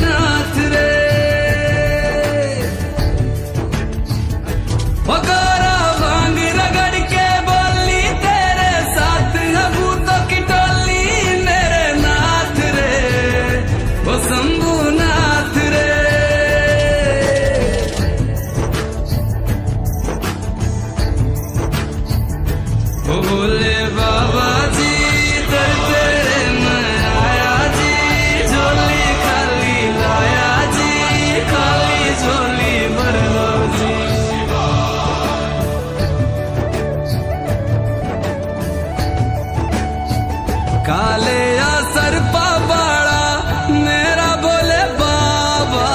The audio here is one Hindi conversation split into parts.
नाथ रे। बकारा रगड़ के बोली, तेरे साथ तो की टोली मेरे नाथ रे। वो शंभू नाथ रे बोले काले या सर पाबाड़ा मेरा बोले बाबा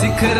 सिखर